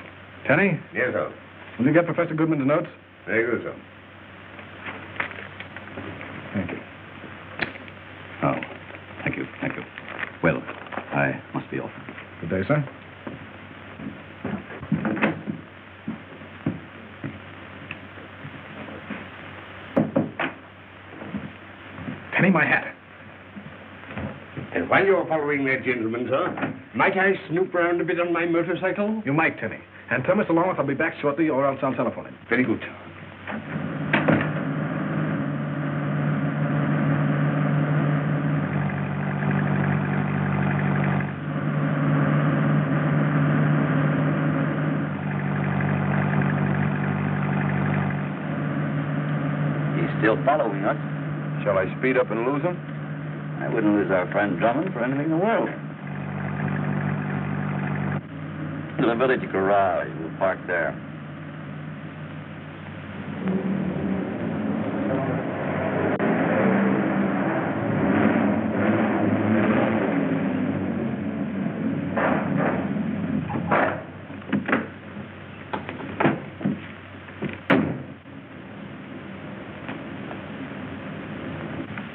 Tenny, Yes, sir. will you get Professor Goodman's notes? Very good, sir. Thank you. Oh, thank you, thank you. Well, I must be off. Good day, sir. Tenny, my hat. And while you're following that gentleman, sir, might I snoop round a bit on my motorcycle? You might, Tenny. And tell Mr. Longworth I'll be back shortly, or else I'll telephone him. Very good. He's still following us. Shall I speed up and lose him? I wouldn't lose our friend Drummond for anything in the world. The village garage. We'll park there.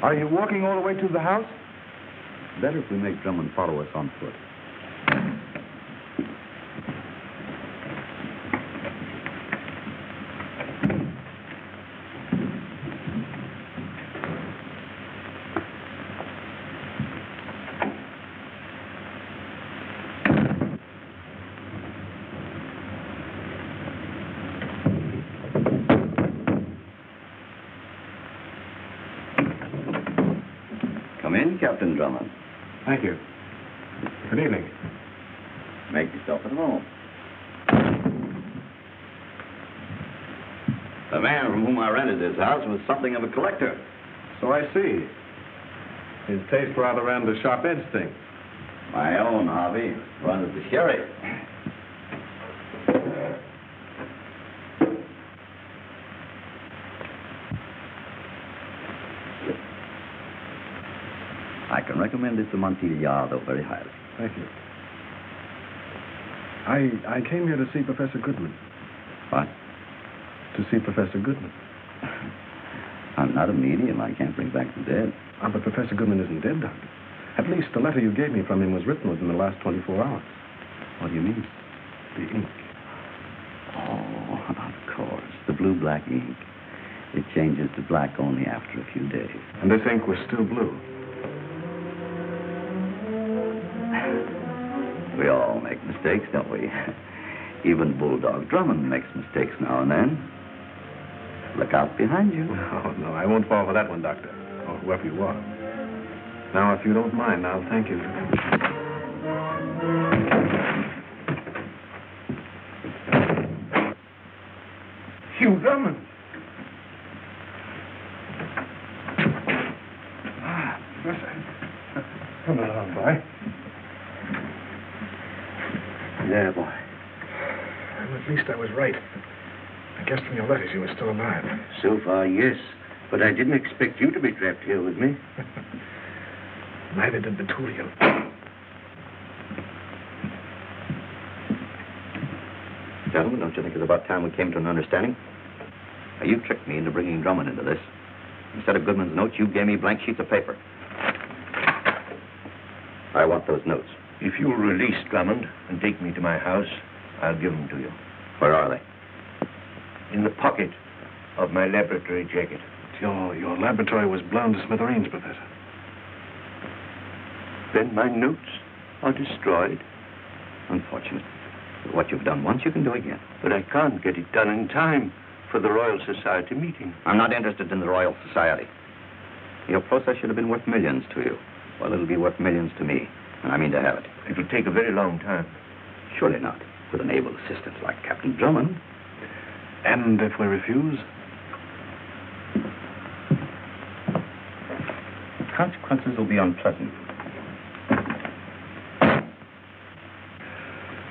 Are you walking all the way to the house? Better if we make Drummond follow us on foot. Come Captain Drummond. Thank you. Good evening. Make yourself at home. The man from whom I rented this house was something of a collector. So I see. His taste rather ran the sharp edge thing. My own hobby runs the sherry. I can recommend this to very highly. Thank you. I I came here to see Professor Goodman. What? To see Professor Goodman. (laughs) I'm not a medium. I can't bring back the dead. Ah, but Professor Goodman isn't dead, Doctor. At least the letter you gave me from him was written within the last 24 hours. What do you mean? The ink. Oh, of course. The blue-black ink. It changes to black only after a few days. And this ink was still blue. We all make mistakes, don't we? (laughs) Even Bulldog Drummond makes mistakes now and then. Look out behind you. (laughs) Oh, no, I won't fall for that one, Doctor. Or whoever you are. Now, if you don't mind, I'll thank you. Hugh Drummond. Ah, Professor. Come along, boy. Yeah, boy. Well, at least I was right. I guessed from your letters you were still alive. So far, yes. But I didn't expect you to be trapped here with me. (laughs) Neither did the Betulio. Gentlemen, don't you think it's about time we came to an understanding? Now, you tricked me into bringing Drummond into this. Instead of Goodman's notes, you gave me blank sheets of paper. I want those notes. If you'll release Drummond and take me to my house, I'll give them to you. Where are they? In the pocket of my laboratory jacket. Your, your laboratory was blown to smithereens, Professor. Then my notes are destroyed. Unfortunate. What you've done once, you can do again. But I can't get it done in time for the Royal Society meeting. I'm not interested in the Royal Society. Your process should have been worth millions to you. Well, it'll be worth millions to me, and I mean to have it. It'll take a very long time. Surely not, with an able assistant like Captain Drummond. And if we refuse? The Consequences will be unpleasant.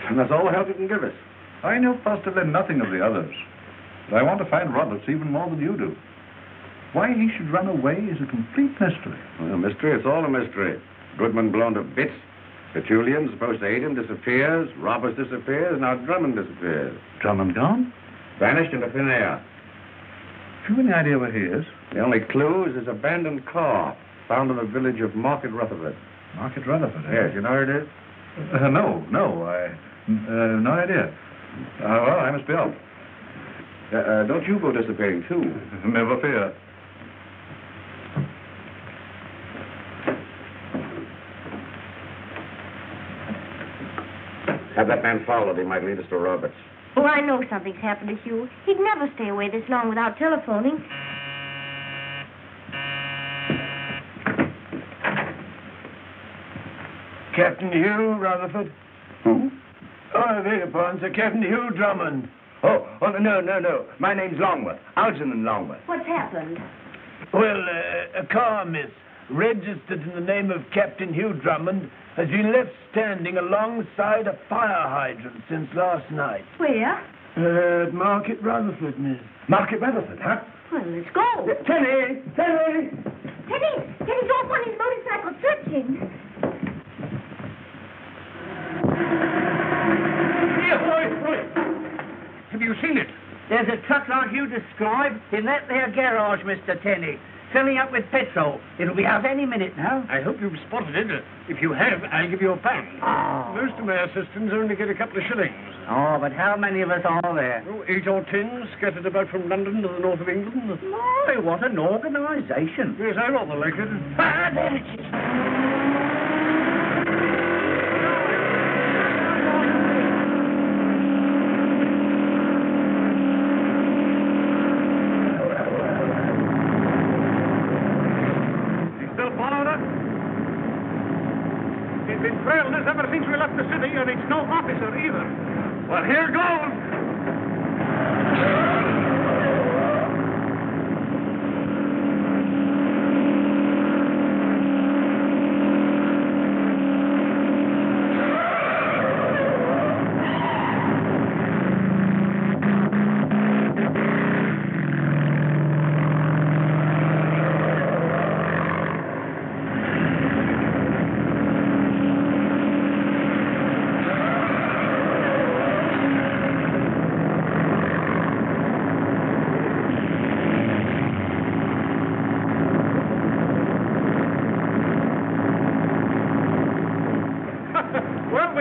And that's all the help you can give us. I know positively nothing of the others. But I want to find Roberts even more than you do. Why he should run away is a complete mystery. Well, mystery, it's all a mystery. Goodman blown to bits. Botulian, supposed to hate him, disappears. Roberts disappears. Now Drummond disappears. Drummond gone? Vanished into thin air. Have you any idea where he is? The only clue is his abandoned car, found in the village of Market Rutherford. Market Rutherford, eh? Yes, you know where it is? Uh, no, no, I... Uh, no idea. Uh, well, I must be off. Uh, uh, don't you go disappearing, too. (laughs) Never fear. Have that man followed. He might lead us to Roberts. Oh, I know something's happened to Hugh. He'd never stay away this long without telephoning. Captain Hugh Rutherford? Who? Oh, I beg your pardon, sir. Captain Hugh Drummond. Oh, oh, no, no, no. My name's Longworth. Algernon Longworth. What's happened? Well, uh, a car, miss, registered in the name of Captain Hugh Drummond, has been left standing alongside a fire hydrant since last night. Where? Uh, at Market Rutherford, miss. Market Rutherford, huh? Well, let's go. Tenny! Tenny! Teddy! Tenny's off on his motorcycle searching. Here, boy, boy. Have you seen it? There's a truck like you described in that there garage, Mr. Tenny, filling up with petrol. It'll be out any minute now. I hope you've spotted it. If you have, I'll give you a pound. Oh. Most of my assistants only get a couple of shillings. Oh, but how many of us are there? Oh, eight or ten scattered about from London to the north of England. My, what an organisation. Yes, I rather like it. Ah, there it is.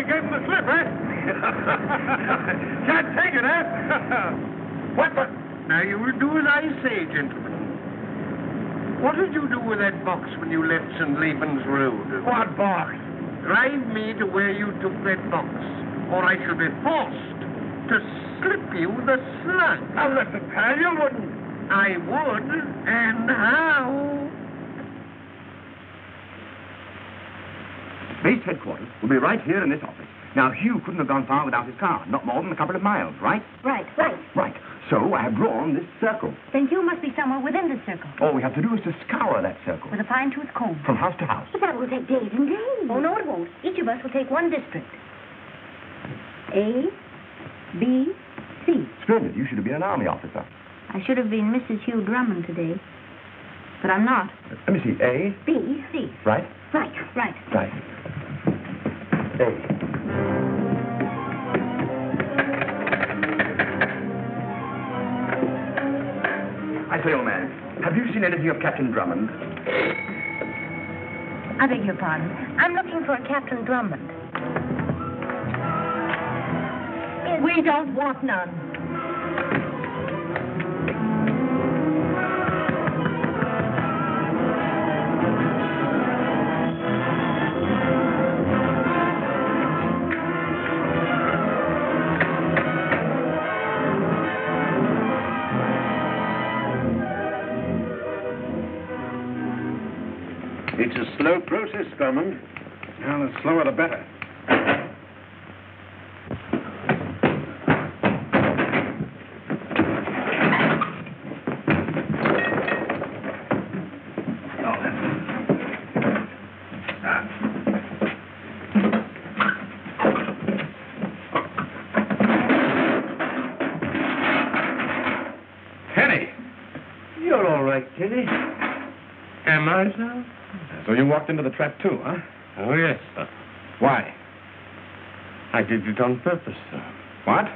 gave him the slip, eh? (laughs) Can't take it, eh? what the... Now, you will do as I say, gentlemen. What did you do with that box when you left St. Leban's Road? What box? Drive me to where you took that box, or I shall be forced to slip you the slug. Now, listen, pal, you wouldn't. I would, and how? Base headquarters will be right here in this office. Now, Hugh couldn't have gone far without his car, not more than a couple of miles, right? Right, right. Right. So I have drawn this circle. Then you must be somewhere within the circle All we have to do is to scour that circle with a fine-tooth comb. from house to house. But that will take days and days. Oh, no, it won't. Each of us will take one district. A, B, C. Splendid. You should have been an army officer. I should have been Mrs. Hugh Drummond today, but I'm not. Let me see. A, B, C. right? Right, right. Right. A. I say, old man, have you seen anything of Captain Drummond? I beg your pardon. I'm looking for a Captain Drummond. We don't want none. Drummond. Well, the slower the better. Tenny! You're all right, Tenny. Am I, sir? So you walked into the trap too, huh? Oh, yes, sir. Why? I did it on purpose, sir. What?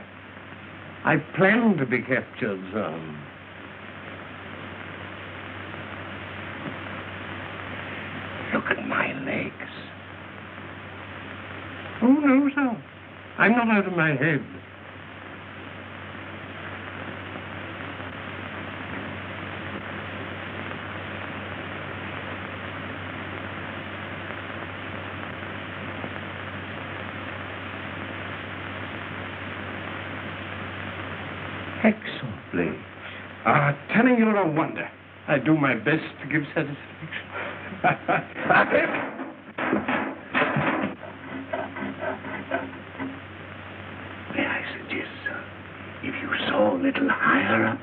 I planned to be captured, sir. Look at my legs. Oh, no, sir. I'm not out of my head. Excellent legs. Ah, Tenny, wonder. I do my best to give satisfaction. (laughs) May I suggest, sir, if you saw a little higher up,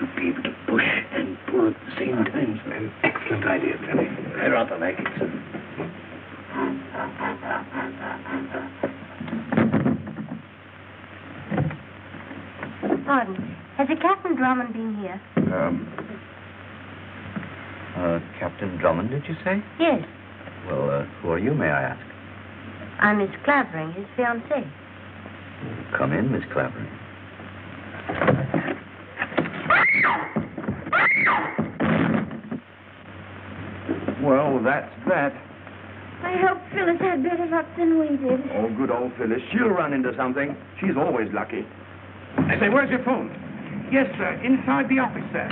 you'd be able to push and pull at the same time, sir. An excellent idea, Tenny. I rather like it, sir. Pardon. Has a Captain Drummond been here? Um, uh, Captain Drummond, did you say? Yes. Well, uh, who are you, may I ask? I'm Miss Clavering, his fiancée. Come in, Miss Clavering. Well, that's that. I hope Phyllis had better luck than we did. Oh, good old Phyllis. She'll run into something. She's always lucky. I say, where's your phone? Yes, sir. Inside the office, sir.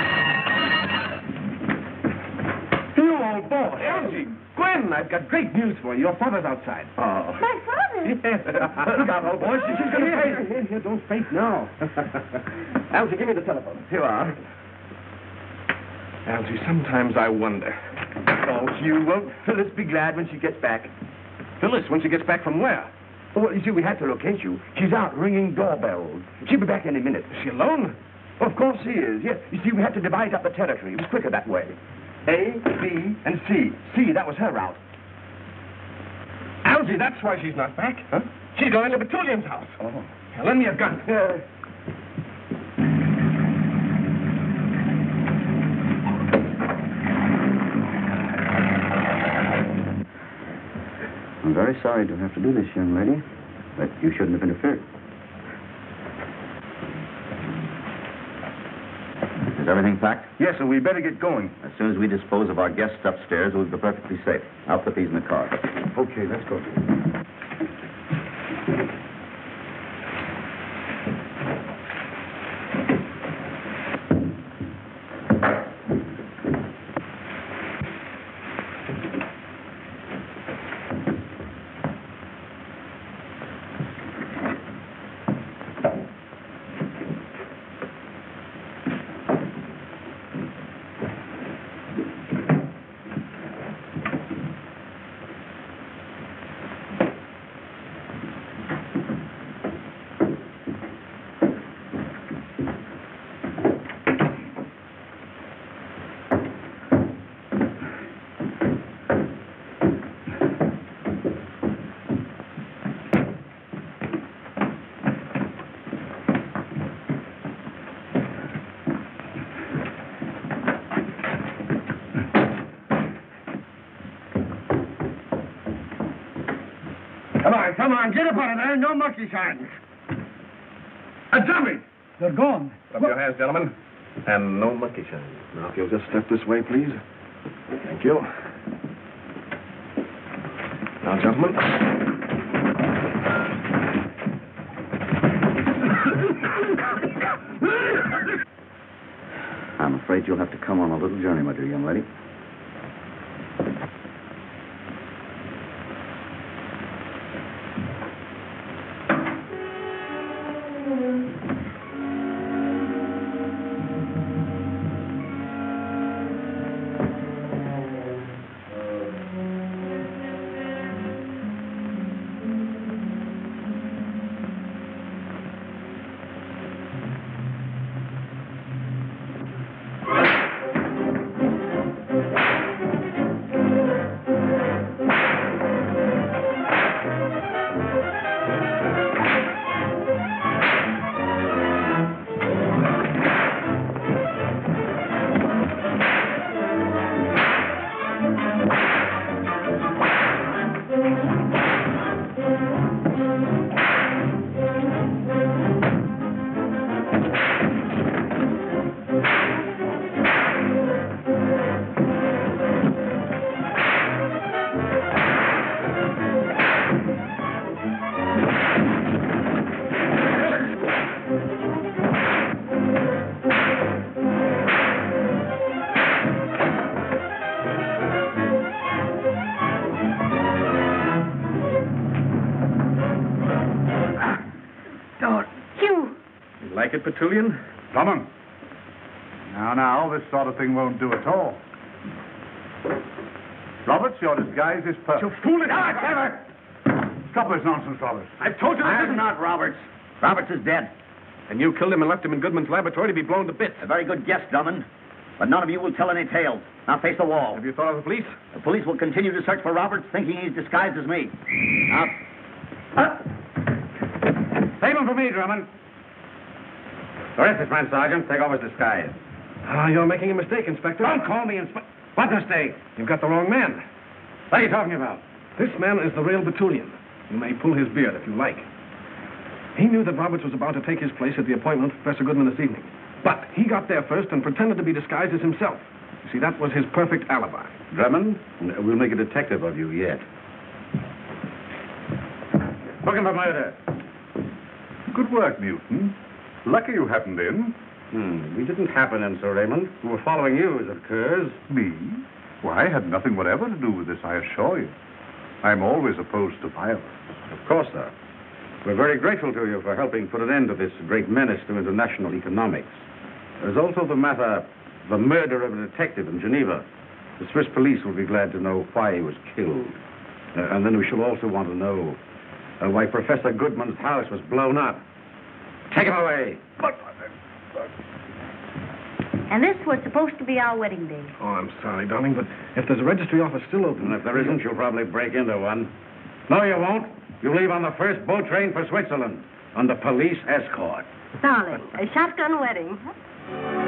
You old boy. Elsie, Gwen, I've got great news for you. Your father's outside. Oh. My father? Yes. (laughs) Look out, old boy. She's going to Here, here, here, don't faint now. (laughs) Elsie, give me the telephone. Here you are. Algy, sometimes I wonder. Oh, Hugh, won't Phyllis be glad when she gets back? Phyllis, when she gets back from where? Oh, well, you see, we had to locate you. She's out ringing doorbells. She'll be back any minute. Is she alone? Of course she is, yes. You see, we had to divide up the territory. It was quicker that way. A, B, and C. C, that was her route. Algy, that's why she's not back. Huh? She's going to Botulian's house. Oh. Now, lend me a gun. Uh, I'm very sorry to have to do this, young lady, but you shouldn't have interfered. Is everything packed? yes, sir, we better get going. As soon as we dispose of our guests upstairs, we'll be perfectly safe. I'll put these in the car. Okay, let's go. Come on, get up out of there. No monkey shines. A dummy! They're gone. Up your hands, gentlemen. And no monkey shine. Now, if you'll just step this way, please. Thank you. Now, gentlemen. (laughs) I'm afraid you'll have to come on a little journey, my dear young lady. You like it, Botulian? Drummond. Now, now, this sort of thing won't do at all. Roberts, your disguise is perfect. You foolish... Ah, Trevor! Stop this nonsense, Roberts. I've told you this I'm isn't... not Roberts. Roberts is dead. And you killed him and left him in Goodman's laboratory to be blown to bits. A very good guess, Drummond. But none of you will tell any tales. Now face the wall. Have you thought of the police? The police will continue to search for Roberts, thinking he's disguised as me. Now, Save him for me, Drummond. Arrest this man, Sergeant. Take off his disguise. Ah, you're making a mistake, Inspector. Don't call me Inspector. What mistake? You've got the wrong man. What are you talking about? This man is the real Botulian. You may pull his beard if you like. He knew that Roberts was about to take his place at the appointment of Professor Goodman this evening. But he got there first and pretended to be disguised as himself. You see, that was his perfect alibi. Drummond, we'll make a detective of you yet. Him for murder. Good work, Newton. Lucky you happened in. Hmm. We didn't happen in, Sir Raymond. We were following you, as it occurs. Me? Why, I had nothing whatever to do with this, I assure you. I'm always opposed to violence. Of course, sir. We're very grateful to you for helping put an end to this great menace to international economics. There's also the matter, the murder of a detective in Geneva. The Swiss police will be glad to know why he was killed. Uh, and then we shall also want to know uh, why Professor Goodman's house was blown up. Take him away. And this was supposed to be our wedding day. Oh, I'm sorry, darling, but if there's a registry office still open... And if there isn't, you'll probably break into one. No, you won't. You leave on the first boat train for Switzerland under police escort. Darling, a shotgun wedding. huh?